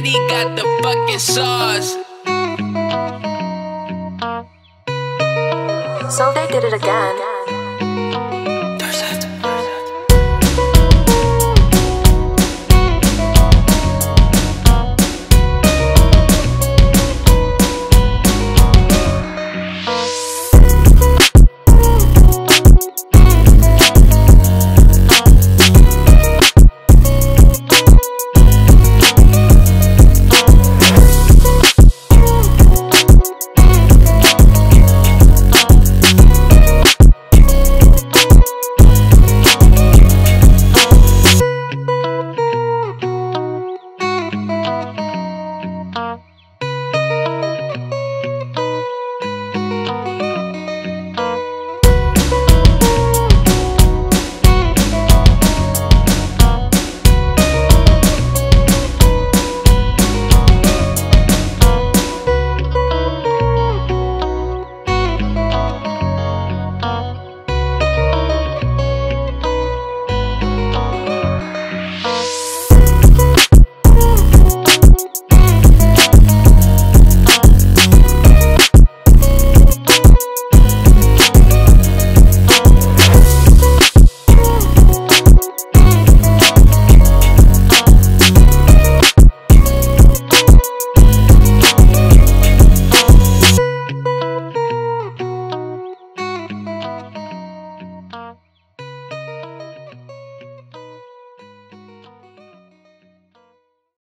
Daddy got the fucking sauce. So they did it again.